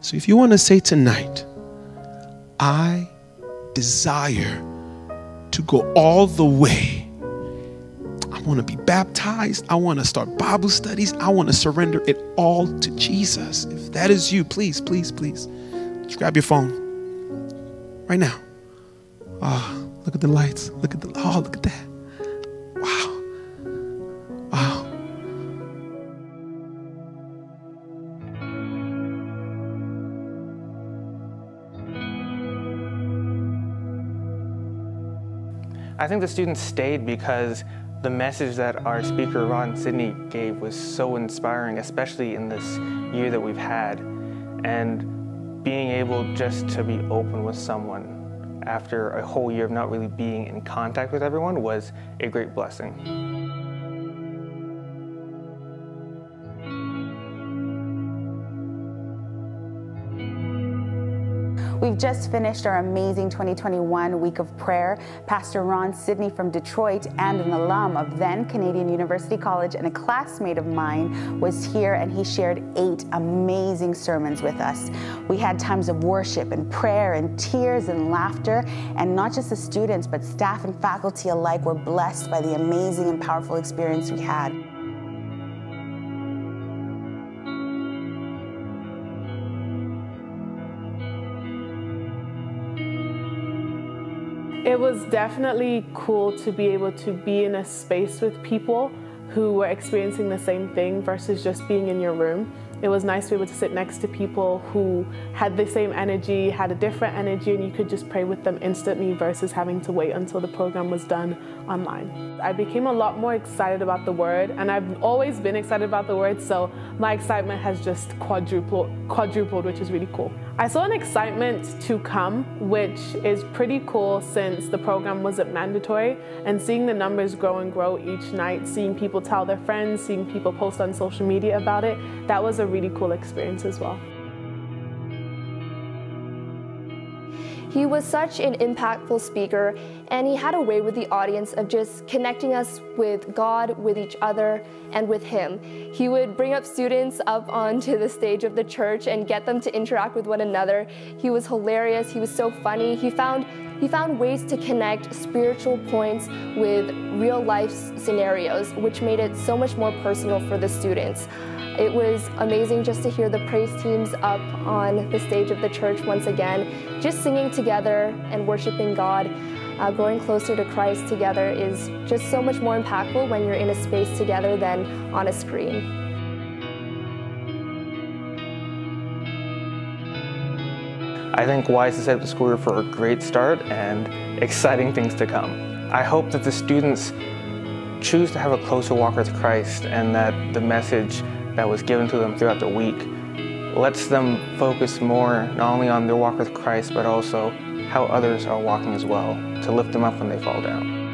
So if you want to say tonight, I desire to go all the way. I want to be baptized. I want to start Bible studies. I want to surrender it all to Jesus. If that is you, please, please, please, just grab your phone right now. Ah, oh, look at the lights. Look at the, oh, look at that. I think the students stayed because the message that our speaker, Ron Sidney, gave was so inspiring, especially in this year that we've had. And being able just to be open with someone after a whole year of not really being in contact with everyone was a great blessing. We've just finished our amazing 2021 week of prayer. Pastor Ron Sidney from Detroit and an alum of then Canadian University College and a classmate of mine was here and he shared eight amazing sermons with us. We had times of worship and prayer and tears and laughter and not just the students but staff and faculty alike were blessed by the amazing and powerful experience we had. It was definitely cool to be able to be in a space with people who were experiencing the same thing versus just being in your room. It was nice to be able to sit next to people who had the same energy, had a different energy, and you could just pray with them instantly versus having to wait until the program was done online. I became a lot more excited about the word, and I've always been excited about the word, so my excitement has just quadrupled, quadrupled which is really cool. I saw an excitement to come, which is pretty cool since the program wasn't mandatory, and seeing the numbers grow and grow each night, seeing people tell their friends, seeing people post on social media about it, that was a really cool experience as well. He was such an impactful speaker, and he had a way with the audience of just connecting us with God, with each other, and with Him. He would bring up students up onto the stage of the church and get them to interact with one another. He was hilarious, he was so funny. He found he found ways to connect spiritual points with real life scenarios, which made it so much more personal for the students. It was amazing just to hear the praise teams up on the stage of the church once again, just singing together and worshiping God. Uh, growing closer to Christ together is just so much more impactful when you're in a space together than on a screen. I think WISE has set up the school for a great start and exciting things to come. I hope that the students choose to have a closer walk with Christ and that the message that was given to them throughout the week lets them focus more not only on their walk with Christ, but also how others are walking as well to lift them up when they fall down.